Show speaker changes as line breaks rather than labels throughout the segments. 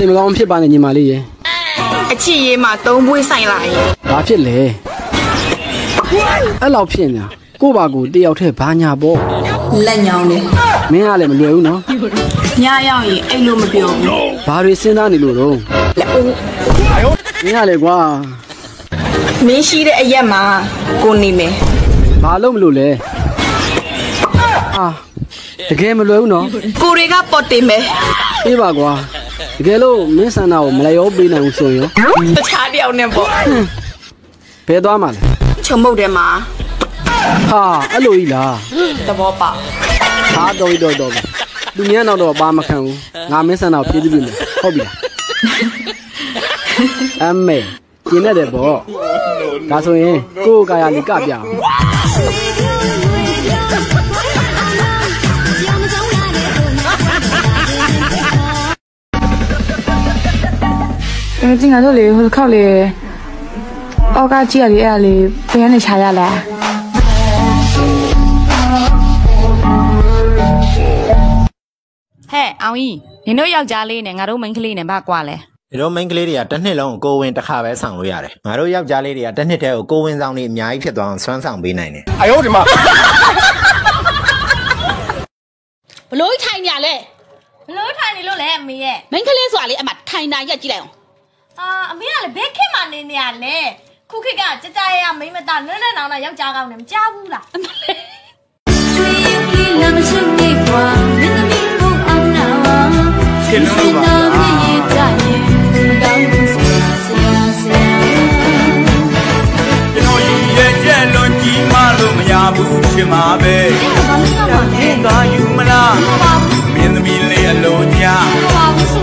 စိတ်မကောင်းဖြစ်ပါနဲ့ညီမလေးရေ
အချစ်ရေးမှာသုံးပွေးဆိုင်လာရင်
ဘာဖြစ်လဲအဲ့လောက်ဖြစ်နေတာကို့ဘာကိုတယောက်တည်းဘာညာပေါ့
လက်ညောင်းလေး
မင်းကလည်းမလွယ်ဘူးနော်
ညရောက်ရင်အဲ့လိုမပြောဘူး
ဘာတွေစဉ်းစားနေလို့တော့
လက်အိုး
မင်းကလည်းကွာ
မင်းရှိတဲ့အရက်မှာကိုနေမယ်
ဘာလို့မလို့လဲအာတကယ်မလွယ်ဘူးနော်
ကိုတွေကပေါ်တင်မယ်
အေးပါကွာ တကယ်လို့မင်းဆန္ဒကိုမလိုက်ရောပေးနိုင်ဘူးဆိုရင်ရော
တခြားတယောက်နဲ့ပေါ့
ဘယ်သွားမှာလဲ
ချုံမုတ်ထဲမှာ
ဟာအဲ့လိုကြီးလား
သဘောပေါက်
ဟာတော်ပြီတော်တော်ပြီလူများတော့တော့ပါမခံဘူးငါမင်းဆန္ဒကိုပြေးပြီးပြီဟုတ်ပြီလားအမေကျင်းရတယ်ပေါ့ဒါဆိုရင်ကိုယ့်ကာယလေးကပြအောင်
အဲတင်ကတော့လေဟိုတစ်ခေါက်လေအောက်ကကြည့်ရလေအဲ့ဒါလေဘယ်ကနေခြာရလဲ
ဟဲ့အောင်ကြီးနင်တို့ယောက်ျားလေးနဲ့ငါတို့မိန်းကလေးနဲ့ဘာကွာလဲ
ဒီတော့ main ကလေးတွေကတစ်နှစ်လုံးကိုဝင်တစ်ခါပဲဆောင်လို့ရတယ်ငါတို့ယောက်ျားလေးတွေကတစ်နှစ်တည်းကိုကိုဝင်ဆောင်လေးအများကြီးဖြစ်သွားအောင်စွမ်းဆောင်ပေးနိုင်တယ်
ဘလို့ထိုင်နေရလဲ
ဘလို့ထိုင်နေလို့လဲအမေရဲ့
မင်းကလေးဆိုတာလေအမထိုင်တာရက်ကြည့်လိုက်အောင်
အာအမေကလည်းဘယ်ခေတ်မှနေနေရလဲခုခေတ်ကကြကြရရမိမ့်မသားနွဲ့နွဲ့နောင်နောင်ယောက်ျားကောင်းတယ်မကြောက်ဘူးလား
ခင်လုံးပါကျွန်တော်ရည်ရဲ့ကျက်လွန်ကြီးမလို့မရဘူးရှင်ပါပဲဘာလို့ရမှာလဲကယူမလားမင်းသမီးလေးအလိုချာ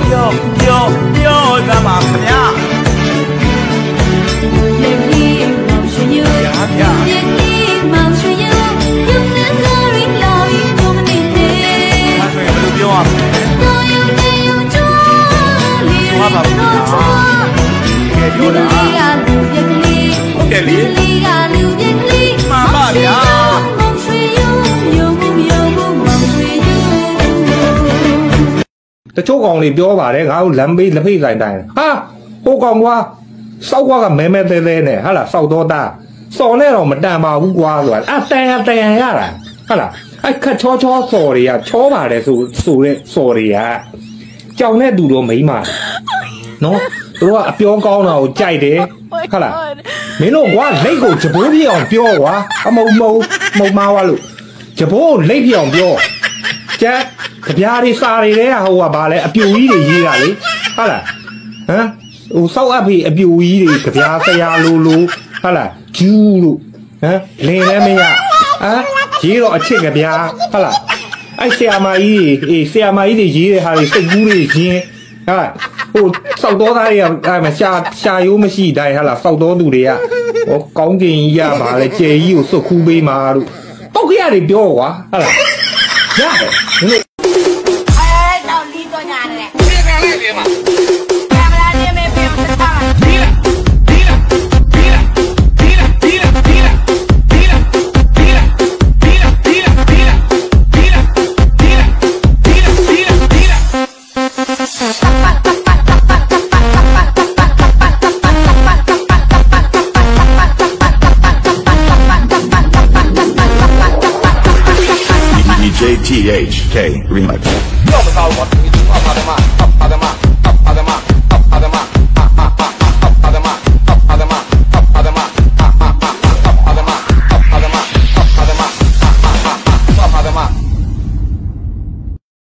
ပြောပြောပြောသမှာခင်ဗျာ ရာဗျာဒါဆိုရင်ဘယ်လိုပြောရမလဲဘာပါဘူးလားပြောတာဟုတ်တယ်လေမှန်ပါဗျာ
တချို့ကောင်တွေပြောပါတယ်ငါတို့လမ်းဘေးလက်ဖိတ်ဆိုင်တိုင်းဟာဟိုကောင်ကွာစောက်ကွာကမဲမဲသေးသေးနဲ့ဟာလားစောက်တော့တာ စော်နဲ့တော့မတန်ပါဘူးကွာဆိုတာအတန်အတန်ရတာဟာလားအဲ့ခတ်ချောချောစော်တွေကချောပါတယ်ဆိုဆိုတဲ့စော်တွေကကြောင်တဲ့သူတော့မိမ့်ပါနော်သူတို့ကအပြောကောင်းတာကိုကြိုက်တယ်ဟာလားမင်းတို့ကွာလက်ကိုဂျဘိုးပြအောင်ပြောကွာအမုံမုံမုံမားွားလို့ဂျဘိုးကိုလက်ပြအောင်ပြောကျက်ကြပြားတွေစာတွေတဲ့ဟိုကဘာလဲအပြူကြီးတွေရေးတာလေဟုတ်လားဟမ်ဟိုစောက်အပ်ပြီးအပြူကြီးတွေကြပြားဆရာလိုလိုဟုတ်လား ဂျူးလို့ဟမ်လင်လည်းမရဟမ်ရေးတော့အချစ်ကြပြားဟုတ်လားအဲ့ဆရာမကြီးတွေအေးဆရာမကြီးတွေရေးတဲ့ဟာတွေစိတ်ကူးတွေရင်းဟာဟိုစောက်တော်သားတွေကအဲ့မရှာရှာရိုးမရှိတိုင်းဟာလားစောက်တော်သူတွေကဟောကောင်းကင်ကြီးရပါလေကြယ်ကြီးကိုစွတ်ခူးပေးမှာတို့ပောက်ကြရတယ်ပြောကွာဟုတ်လားရတယ်နင်
အဲတော့လီတော့ညာတယ်ဒီကလေးလေးမှာကင်မ
Okay, Remix.